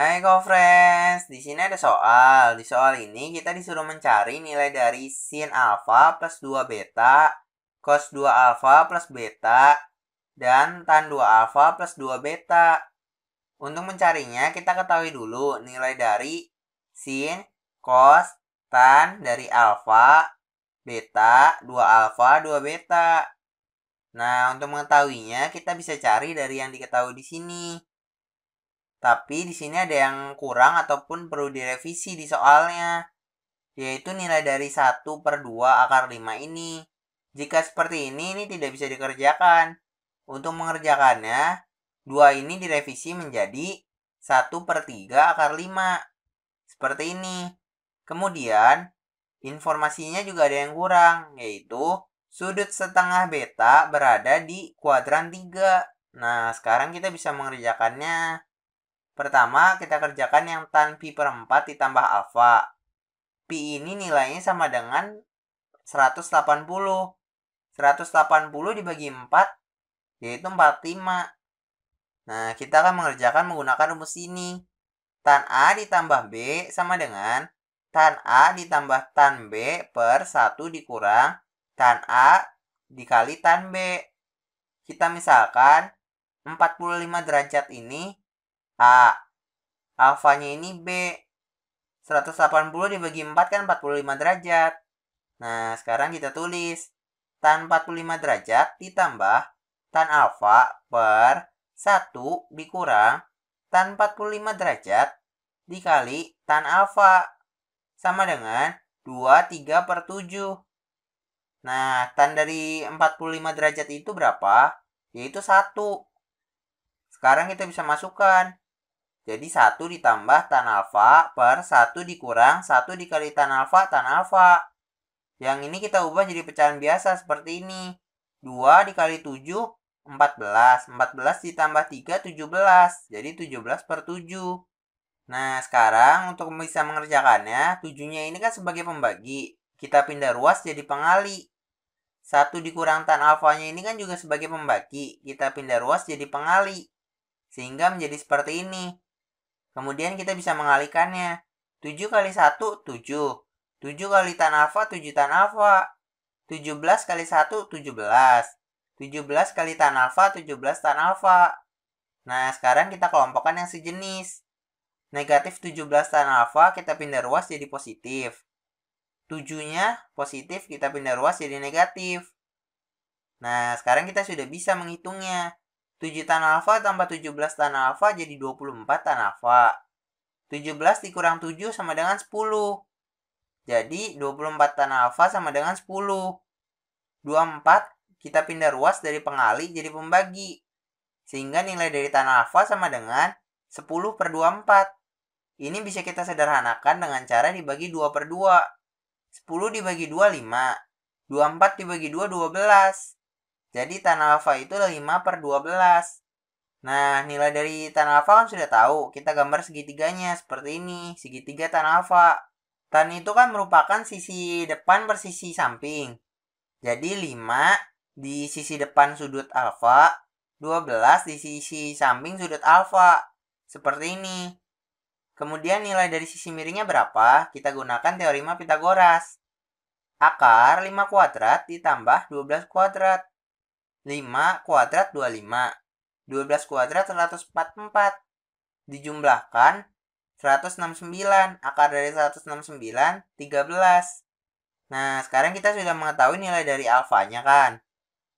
Hai friends, di sini ada soal. Di soal ini kita disuruh mencari nilai dari sin alfa plus 2 beta, cos 2 alfa plus beta, dan tan 2 alfa plus 2 beta. Untuk mencarinya kita ketahui dulu nilai dari sin, cos, tan dari alfa, beta, 2 alfa, 2 beta. Nah, untuk mengetahuinya kita bisa cari dari yang diketahui di sini. Tapi di sini ada yang kurang ataupun perlu direvisi di soalnya, yaitu nilai dari 1 per 2 akar 5 ini. Jika seperti ini, ini tidak bisa dikerjakan. Untuk mengerjakannya, 2 ini direvisi menjadi 1 per 3 akar 5. Seperti ini. Kemudian, informasinya juga ada yang kurang, yaitu sudut setengah beta berada di kuadran 3. Nah, sekarang kita bisa mengerjakannya. Pertama, kita kerjakan yang tan pi per 4 ditambah alfa. Pi ini nilainya sama dengan 180. 180 dibagi 4, yaitu 45. Nah, kita akan mengerjakan menggunakan rumus ini. Tan A ditambah B sama dengan tan A ditambah tan B per 1 dikurang tan A dikali tan B. Kita misalkan 45 derajat ini A. Alfanya ini B. 180 dibagi 4 kan 45 derajat. Nah, sekarang kita tulis. Tan 45 derajat ditambah tan alfa per 1 dikurang tan 45 derajat dikali tan alfa. Sama dengan 2, 3 per 7. Nah, tan dari 45 derajat itu berapa? Yaitu 1. Sekarang kita bisa masukkan. Jadi 1 ditambah tan alfa per 1 dikurang 1 dikali tan alfa tan alfa. Yang ini kita ubah jadi pecahan biasa seperti ini. 2 dikali 7, 14. 14 ditambah 3, 17. Jadi 17 per 7. Nah, sekarang untuk bisa mengerjakannya, 7-nya ini kan sebagai pembagi. Kita pindah ruas jadi pengali. 1 dikurang tan alfanya ini kan juga sebagai pembagi. Kita pindah ruas jadi pengali. Sehingga menjadi seperti ini. Kemudian kita bisa mengalihkannya. 7 kali 1, 7. 7 kali tan alfa, 7 tan alfa. 17 kali 1, 17. 17 kali tan alfa, 17 tan alfa. Nah, sekarang kita kelompokkan yang sejenis. Negatif 17 tan alfa, kita pindah ruas jadi positif. 7-nya positif, kita pindah ruas jadi negatif. Nah, sekarang kita sudah bisa menghitungnya. 7 tan alfa tambah 17 tan alfa jadi 24 tan alfa. 17 dikurang 7 sama dengan 10. Jadi 24 tan alfa sama dengan 10. 24 kita pindah ruas dari pengali jadi pembagi. Sehingga nilai dari tan alfa sama dengan 10 per 24. Ini bisa kita sederhanakan dengan cara dibagi 2 per 2. 10 dibagi 2, 5. 24 dibagi 2, 12. Jadi tan alfa itu 5 per 12. Nah, nilai dari tan alfa kan sudah tahu. Kita gambar segitiganya seperti ini. Segitiga tan alfa. Tan itu kan merupakan sisi depan per sisi samping. Jadi 5 di sisi depan sudut alfa, 12 di sisi samping sudut alfa. Seperti ini. Kemudian nilai dari sisi miringnya berapa? Kita gunakan teorema Pitagoras. Akar 5 kuadrat ditambah 12 kuadrat. 5 kuadrat 25. 12 kuadrat 144. Dijumlahkan 169. Akar dari 169, 13. Nah, sekarang kita sudah mengetahui nilai dari alfanya kan?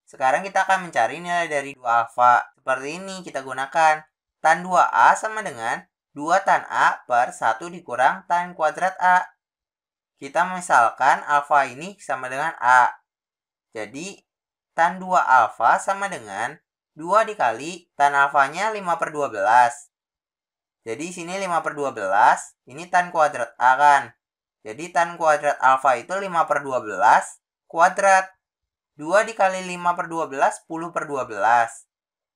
Sekarang kita akan mencari nilai dari 2 alfa. Seperti ini kita gunakan. Tan 2A sama dengan 2 tan A per 1 dikurang tan kuadrat A. Kita misalkan alfa ini sama dengan A. Jadi, tan 2 alfa sama dengan 2 dikali tan alfanya 5 per 12. Jadi sini 5 per 12, ini tan kuadrat A kan. Jadi tan kuadrat alfa itu 5 per 12 kuadrat. 2 dikali 5 per 12, 10 per 12.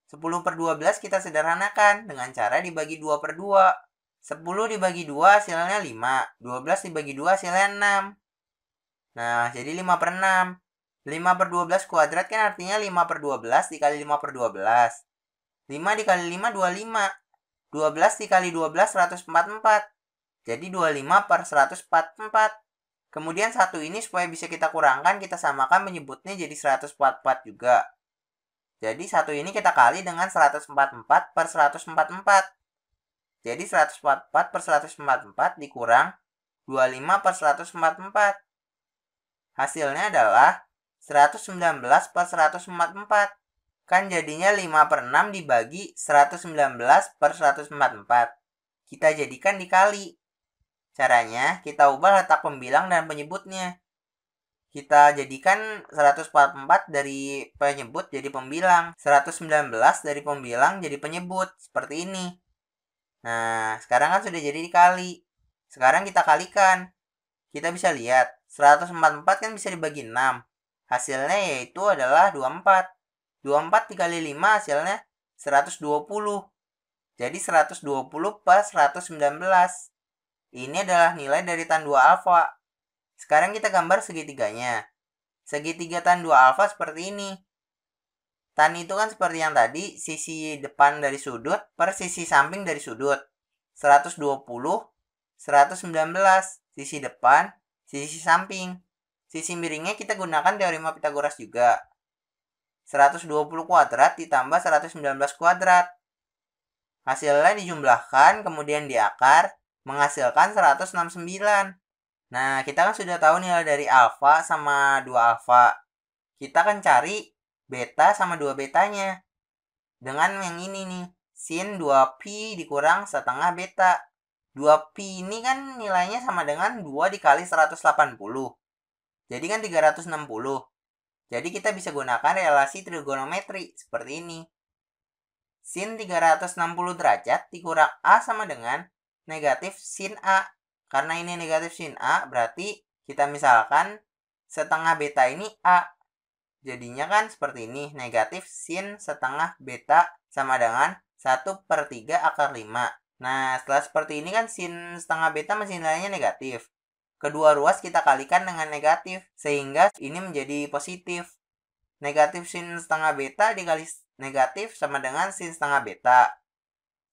10 per 12 kita sederhanakan dengan cara dibagi 2 per 2. 10 dibagi 2 hasilnya 5. 12 dibagi 2 hasilnya 6. Nah, jadi 5 per 6. 5 per 12 kuadrat kan artinya 5 per 12 dikali 5 per 12. 5 dikali 5, 25. 12 dikali 12 144. Jadi 25 per 144. Kemudian satu ini supaya bisa kita kurangkan, kita samakan menyebutnya jadi 144 juga. Jadi satu ini kita kali dengan 144 per 144. Jadi 144 per 144 dikurang 25 per 144. Hasilnya adalah 119 per 144. Kan jadinya 5 per 6 dibagi 119 per 144. Kita jadikan dikali. Caranya, kita ubah letak pembilang dan penyebutnya. Kita jadikan 144 dari penyebut jadi pembilang. 119 dari pembilang jadi penyebut. Seperti ini. Nah, sekarang kan sudah jadi dikali. Sekarang kita kalikan. Kita bisa lihat, 144 kan bisa dibagi 6. Hasilnya yaitu adalah 24. 24 dikali 5 hasilnya 120. Jadi 120 per 119. Ini adalah nilai dari tan 2 alfa. Sekarang kita gambar segitiganya. Segitiga tan 2 alfa seperti ini. Tan itu kan seperti yang tadi, sisi depan dari sudut per sisi samping dari sudut. 120, 119, sisi depan, sisi samping. Sisi miringnya kita gunakan teorema Pitagoras juga. 120 kuadrat ditambah 119 kuadrat. Hasilnya dijumlahkan, kemudian diakar, menghasilkan 169. Nah, kita kan sudah tahu nilai dari alfa sama 2 alfa. Kita akan cari beta sama 2 betanya. Dengan yang ini nih, sin 2pi dikurang setengah beta. 2pi ini kan nilainya sama dengan 2 dikali 180. Jadi kan 360. Jadi kita bisa gunakan relasi trigonometri seperti ini. Sin 360 derajat dikurang A sama dengan negatif sin A. Karena ini negatif sin A, berarti kita misalkan setengah beta ini A. Jadinya kan seperti ini, negatif sin setengah beta sama dengan 1 per 3 akar 5. Nah, setelah seperti ini kan sin setengah beta masih nilainya negatif. Kedua ruas kita kalikan dengan negatif, sehingga ini menjadi positif. Negatif sin setengah beta dikali negatif sama dengan sin setengah beta.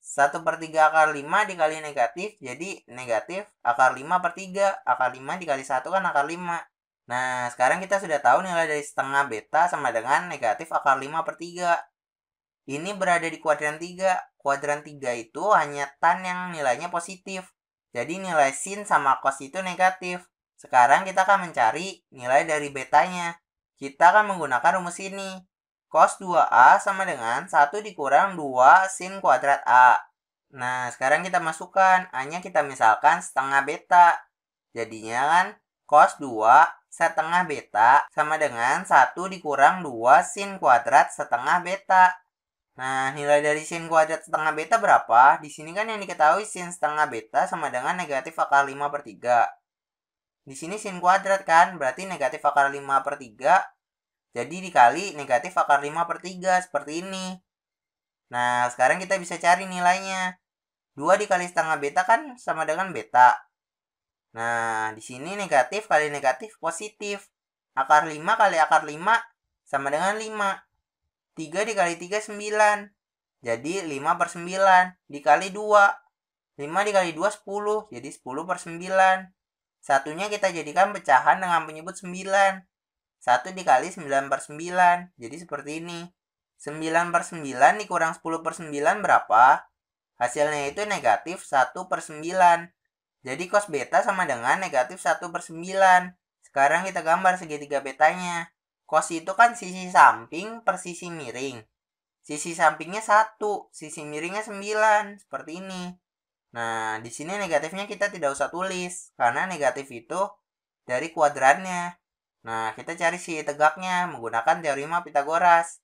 1 per 3 akar 5 dikali negatif, jadi negatif akar 5 per 3. Akar 5 dikali 1 kan akar 5. Nah, sekarang kita sudah tahu nilai dari setengah beta sama dengan negatif akar 5 per 3. Ini berada di kuadran 3. Kuadran 3 itu hanya tan yang nilainya positif. Jadi nilai sin sama cos itu negatif. Sekarang kita akan mencari nilai dari betanya. Kita akan menggunakan rumus ini. Cos 2A sama dengan 1 dikurang 2 sin kuadrat A. Nah, sekarang kita masukkan. A-nya kita misalkan setengah beta. Jadinya kan cos 2 setengah beta sama dengan 1 dikurang 2 sin kuadrat setengah beta. Nah, nilai dari sin kuadrat setengah beta berapa? Di sini kan yang diketahui sin setengah beta sama dengan negatif akar 5 per 3. Di sini sin kuadrat kan, berarti negatif akar 5 per 3. Jadi dikali negatif akar 5 per 3, seperti ini. Nah, sekarang kita bisa cari nilainya. 2 dikali setengah beta kan sama dengan beta. Nah, di sini negatif kali negatif positif. Akar 5 kali akar 5 sama dengan 5. 3 dikali 3 9. Jadi 5 per 9 dikali 2. 5 dikali 2 10. Jadi 10 per 9. Satunya kita jadikan pecahan dengan penyebut 9. 1 dikali 9 per 9. Jadi seperti ini. 9 per 9 dikurang 10 per 9 berapa? Hasilnya itu negatif 1 per 9. Jadi cos beta sama dengan negatif 1 per 9. Sekarang kita gambar segitiga betanya. Cos itu kan sisi samping per sisi miring. Sisi sampingnya satu, sisi miringnya 9, seperti ini. Nah, di sini negatifnya kita tidak usah tulis, karena negatif itu dari kuadrannya. Nah, kita cari sisi tegaknya menggunakan teorema Pitagoras.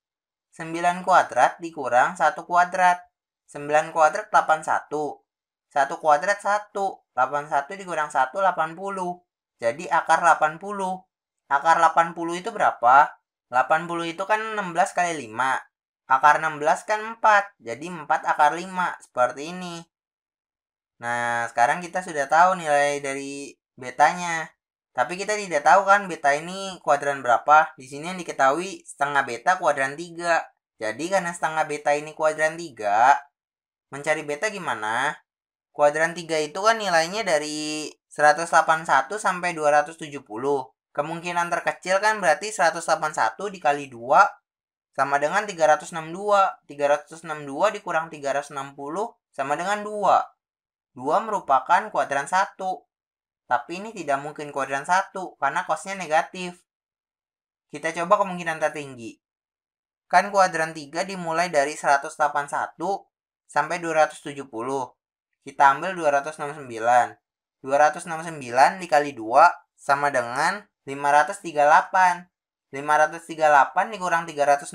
9 kuadrat dikurang 1 kuadrat. 9 kuadrat 81. 1 kuadrat 1. 81 dikurang 1, 80. Jadi akar 80. Akar 80 itu berapa? 80 itu kan 16 kali 5. Akar 16 kan 4. Jadi 4 akar 5. Seperti ini. Nah, sekarang kita sudah tahu nilai dari betanya. Tapi kita tidak tahu kan beta ini kuadran berapa. Di sini yang diketahui setengah beta kuadran 3. Jadi karena setengah beta ini kuadran 3, Mencari beta gimana? Kuadran 3 itu kan nilainya dari 181 sampai 270. Kemungkinan terkecil kan berarti 181 dikali 2 sama dengan 362. 362 dikurang 360 sama dengan 2. 2 merupakan kuadran 1. Tapi ini tidak mungkin kuadran 1 karena kosnya negatif. Kita coba kemungkinan tertinggi. Kan kuadran 3 dimulai dari 181 sampai 270. Kita ambil 269. 269 dikali 2 sama dengan 538. 538 dikurang 360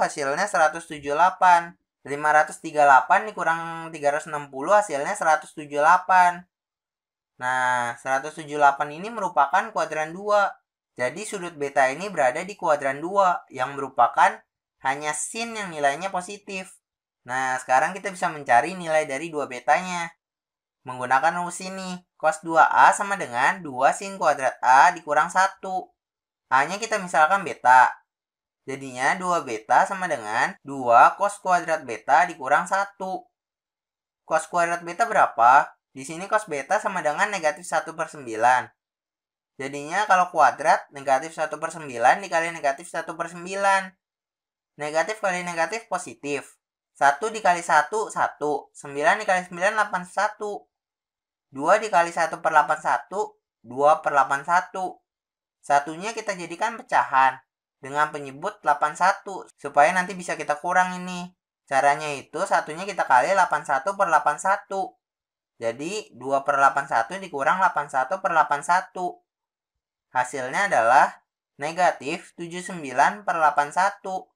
hasilnya 178. 538 dikurang 360 hasilnya 178. Nah, 178 ini merupakan kuadran 2. Jadi sudut beta ini berada di kuadran 2 yang merupakan hanya sin yang nilainya positif. Nah, sekarang kita bisa mencari nilai dari 2 betanya. Menggunakan rumus ini, cos 2A sama dengan 2 sin kuadrat A dikurang 1. A-nya kita misalkan beta. Jadinya 2 beta sama dengan 2 cos kuadrat beta dikurang 1. Cos kuadrat beta berapa? Di sini cos beta sama dengan negatif 1 per 9. Jadinya kalau kuadrat, negatif 1 per 9 dikali negatif 1 per 9. Negatif kali negatif positif. 1 dikali 1, 1. 9 dikali 9, 81. 2 dikali 1 per 81, 2 per 81. Satunya kita jadikan pecahan dengan penyebut 81 supaya nanti bisa kita kurang ini. Caranya itu satunya kita kali 81 per 81. Jadi 2 per 81 dikurang 81 per 81. Hasilnya adalah negatif 79 per 81.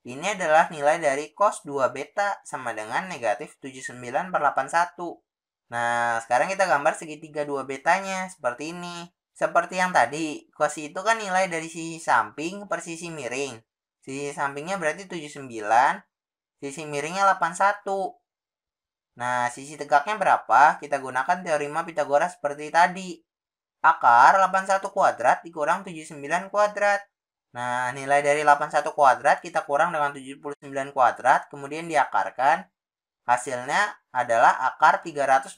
Ini adalah nilai dari cos 2 beta sama dengan negatif 79 per 81. Nah, sekarang kita gambar segitiga dua betanya seperti ini. Seperti yang tadi, cos itu kan nilai dari sisi samping per sisi miring. Sisi sampingnya berarti 79, sisi miringnya 81. Nah, sisi tegaknya berapa? Kita gunakan teorema Pitagoras seperti tadi. Akar 81 kuadrat dikurang 79 kuadrat. Nah, nilai dari 81 kuadrat kita kurang dengan 79 kuadrat, kemudian diakarkan. Hasilnya adalah akar 320.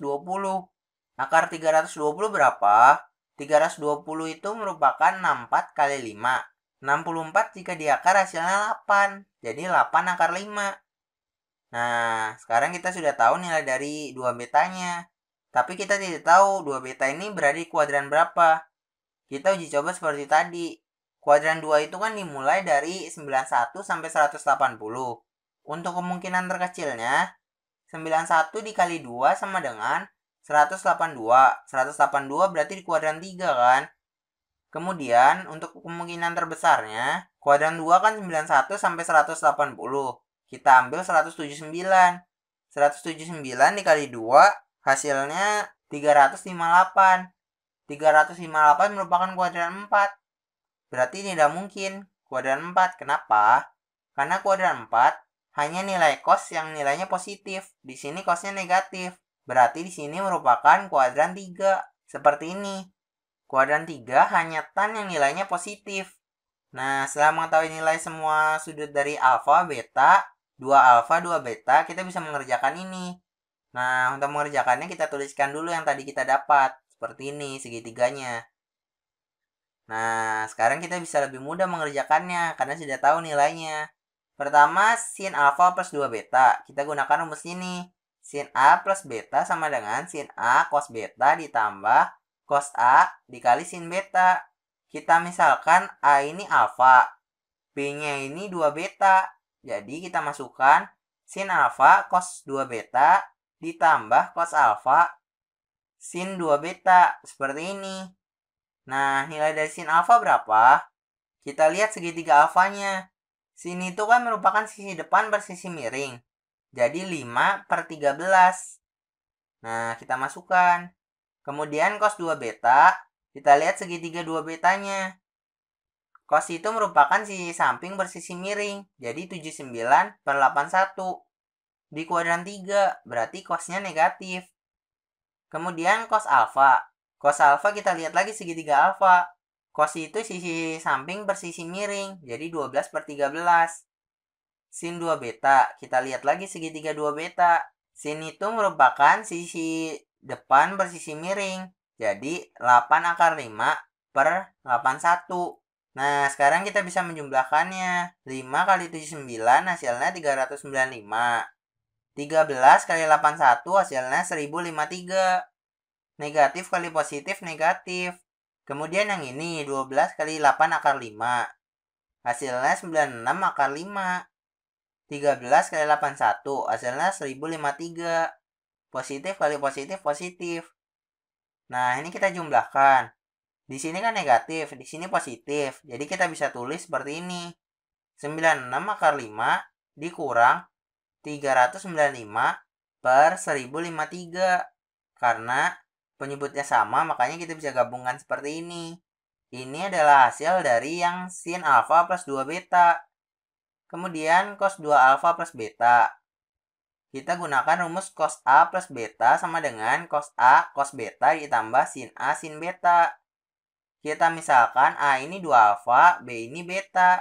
Akar 320 berapa? 320 itu merupakan 64 kali 5. 64 jika diakar hasilnya 8. Jadi 8 akar 5. Nah, sekarang kita sudah tahu nilai dari 2 betanya. Tapi kita tidak tahu 2 beta ini berada di kuadran berapa. Kita uji coba seperti tadi. Kuadran 2 itu kan dimulai dari 91 sampai 180. Untuk kemungkinan terkecilnya, 91 dikali 2 sama dengan 182. 182 berarti di kuadran 3 kan? Kemudian untuk kemungkinan terbesarnya, kuadran 2 kan 91 sampai 180. Kita ambil 179. 179 dikali 2 hasilnya 358. 358 merupakan kuadran 4. Berarti tidak mungkin kuadran 4. Kenapa? Karena kuadran 4 hanya nilai kos yang nilainya positif. Di sini kosnya negatif. Berarti di sini merupakan kuadran 3. Seperti ini. Kuadran 3 hanya tan yang nilainya positif. Nah, setelah mengetahui nilai semua sudut dari alfa, beta, 2 alfa, 2 beta, kita bisa mengerjakan ini. Nah, untuk mengerjakannya kita tuliskan dulu yang tadi kita dapat. Seperti ini segitiganya. Nah, sekarang kita bisa lebih mudah mengerjakannya karena sudah tahu nilainya. Pertama, sin alfa plus 2 beta. Kita gunakan rumus ini. Sin A plus beta sama dengan sin A cos beta ditambah cos A dikali sin beta. Kita misalkan A ini alfa. B-nya ini 2 beta. Jadi kita masukkan sin alfa cos 2 beta ditambah cos alfa sin 2 beta. Seperti ini. Nah, nilai dari sin alfa berapa? Kita lihat segitiga alfanya. Sini itu kan merupakan sisi depan bersisi miring. Jadi 5 per 13. Nah, kita masukkan. Kemudian cos 2 beta, kita lihat segitiga 2 betanya. Cos itu merupakan sisi samping bersisi miring. Jadi 79 per 81. Di kuadran 3, berarti cosnya negatif. Kemudian cos alfa. Cos alfa kita lihat lagi segitiga alfa. Cos itu sisi samping bersisi miring, jadi 12 per 13. Sin 2 beta, kita lihat lagi segitiga 2 beta. Sin itu merupakan sisi depan bersisi miring. Jadi 8 akar 5 per 81. Nah, sekarang kita bisa menjumlahkannya. 5 kali 79 hasilnya 395. 13 kali 81 hasilnya 1053. Negatif kali positif negatif. Kemudian yang ini 12 kali 8 akar 5. Hasilnya 96 akar 5. 13 kali 81 hasilnya 1053. Positif kali positif positif. Nah, ini kita jumlahkan. Di sini kan negatif, di sini positif. Jadi kita bisa tulis seperti ini. 96 akar 5 dikurang 395 per 1053. Karena penyebutnya sama, makanya kita bisa gabungkan seperti ini. Ini adalah hasil dari yang sin alfa plus 2 beta. Kemudian cos 2 alfa plus beta. Kita gunakan rumus cos A plus beta sama dengan cos A cos beta ditambah sin A sin beta. Kita misalkan A ini 2 alfa, B ini beta.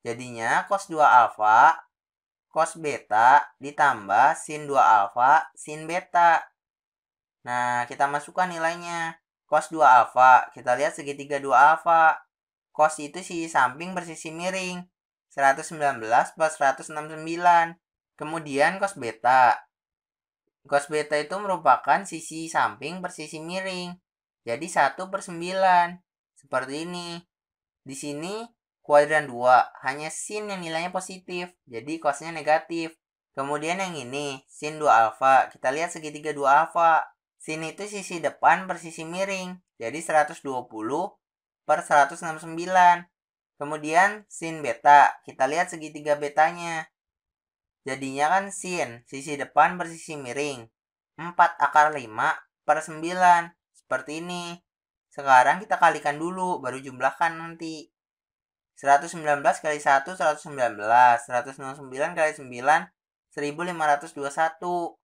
Jadinya cos 2 alfa cos beta ditambah sin 2 alfa sin beta. Nah, kita masukkan nilainya. Cos 2 alfa, kita lihat segitiga 2 alfa. Cos itu sisi samping bersisi miring. 119 plus 169. Kemudian cos beta. Cos beta itu merupakan sisi samping bersisi miring. Jadi 1 per 9. Seperti ini. Di sini kuadran 2. Hanya sin yang nilainya positif. Jadi cosnya negatif. Kemudian yang ini, sin 2 alfa. Kita lihat segitiga 2 alfa. Sin itu sisi depan per sisi miring. Jadi 120 per 169. Kemudian sin beta. Kita lihat segitiga betanya. Jadinya kan sin, sisi depan bersisi miring. 4 akar 5 per 9. Seperti ini. Sekarang kita kalikan dulu, baru jumlahkan nanti. 119 kali 1, 119. 169 kali 9, 1521.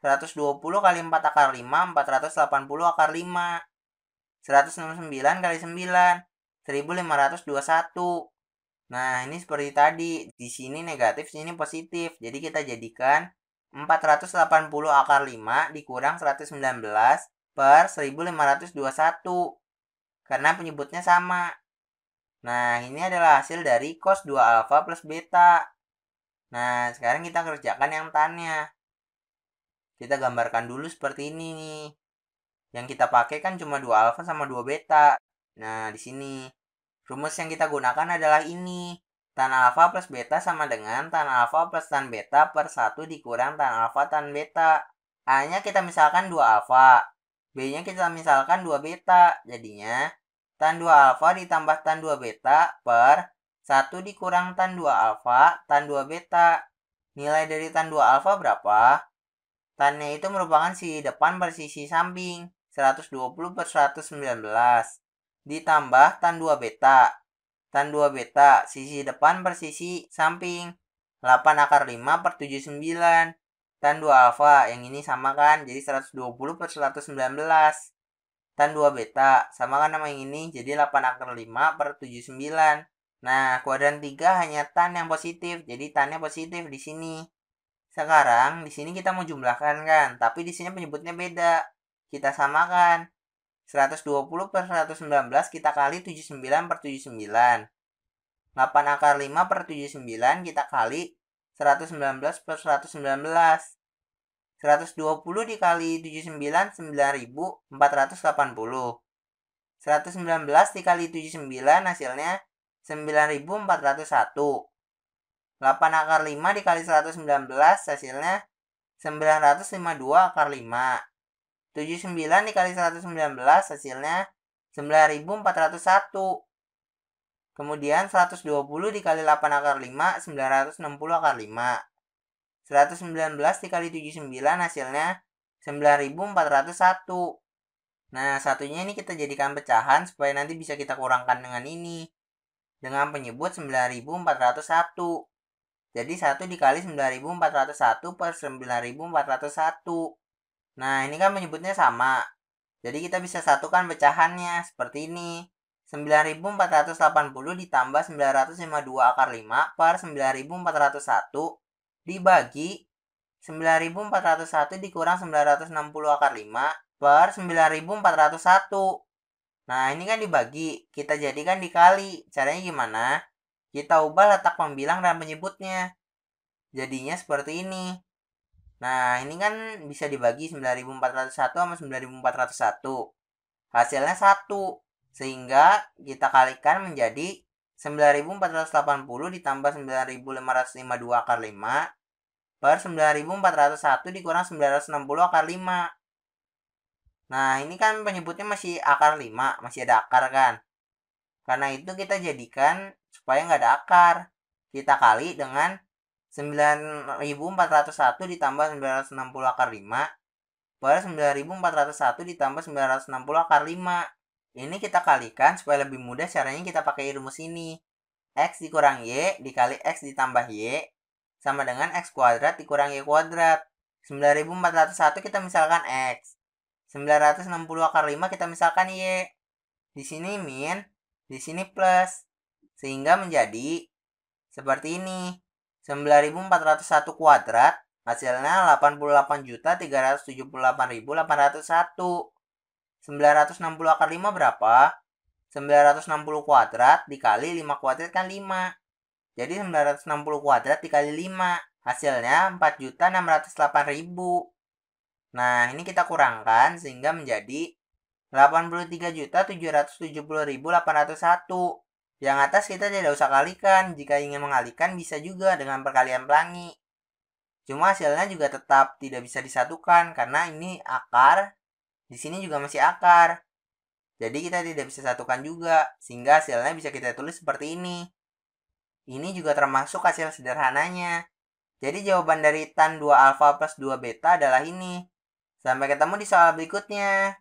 120 kali 4 akar 5, 480 akar 5. 169 kali 9, 1521. Nah, ini seperti tadi. Di sini negatif, sini positif. Jadi kita jadikan 480 akar 5 dikurang 119 per 1521. Karena penyebutnya sama. Nah, ini adalah hasil dari cos 2 alfa plus beta. Nah, sekarang kita kerjakan yang tannya. Kita gambarkan dulu seperti ini nih. Yang kita pakai kan cuma 2 alfa sama 2 beta. Nah, di sini. Rumus yang kita gunakan adalah ini. Tan alfa plus beta sama dengan tan alfa plus tan beta per 1 dikurang tan alfa tan beta. A-nya kita misalkan 2 alfa. B-nya kita misalkan 2 beta. Jadinya tan 2 alfa ditambah tan 2 beta per 1 dikurang tan 2 alfa tan 2 beta. Nilai dari tan 2 alfa berapa? Tannya itu merupakan sisi depan per sisi samping. 120 per 119 ditambah tan 2 beta. Tan 2 beta, sisi depan per sisi samping. 8 akar 5 per 79. Tan 2 alfa, yang ini sama kan, jadi 120 per 119. Tan 2 beta, sama kan sama yang ini, jadi 8 akar 5 per 79. Nah, kuadran 3 hanya tan yang positif, jadi tannya positif di sini. Sekarang, di sini kita mau jumlahkan kan, tapi di sini penyebutnya beda. Kita samakan. 120 per 119 kita kali 79 per 79. 8 akar 5 per 79 kita kali 119 per 119. 120 dikali 79, 9480. 119 dikali 79 hasilnya 9401. 8 akar 5 dikali 119 hasilnya 952 akar 5. 79 dikali 119 hasilnya 9401. Kemudian 120 dikali 8 akar 5, 960 akar 5. 119 dikali 79 hasilnya 9401. Nah, satunya ini kita jadikan pecahan supaya nanti bisa kita kurangkan dengan ini. Dengan penyebut 9401. Jadi 1 dikali 9401 per 9401. Nah, ini kan menyebutnya sama. Jadi kita bisa satukan pecahannya seperti ini. 9480 ditambah 952 akar 5 per 9401 dibagi 9401 dikurang 960 akar 5 per 9401. Nah, ini kan dibagi. Kita jadikan dikali. Caranya gimana? Kita ubah letak pembilang dan penyebutnya. Jadinya seperti ini. Nah, ini kan bisa dibagi 9401 sama 9401. Hasilnya 1. Sehingga kita kalikan menjadi 9480 ditambah 9552 akar 5 per 9401 dikurang 960 akar 5. Nah, ini kan penyebutnya masih akar 5, masih ada akar kan. Karena itu kita jadikan supaya nggak ada akar. Kita kali dengan 9401 ditambah 960 akar 5 per 9401 ditambah 960 akar 5. Ini kita kalikan supaya lebih mudah caranya kita pakai rumus ini. X dikurang Y dikali X ditambah Y sama dengan X kuadrat dikurang Y kuadrat. 9401 kita misalkan X. 960 akar 5 kita misalkan Y. Di sini min, di sini plus. Sehingga menjadi seperti ini. 9401 kuadrat hasilnya 88.378.801. 960 akar 5 berapa? 960 kuadrat dikali 5 kuadrat kan 5. Jadi 960 kuadrat dikali 5. Hasilnya 4.608.000. Nah, ini kita kurangkan sehingga menjadi 83.770.801. Yang atas kita tidak usah kalikan. Jika ingin mengalikan bisa juga dengan perkalian pelangi. Cuma hasilnya juga tetap tidak bisa disatukan karena ini akar, di sini juga masih akar. Jadi kita tidak bisa satukan juga, sehingga hasilnya bisa kita tulis seperti ini. Ini juga termasuk hasil sederhananya. Jadi jawaban dari tan 2 alfa plus 2 beta adalah ini. Sampai ketemu di soal berikutnya.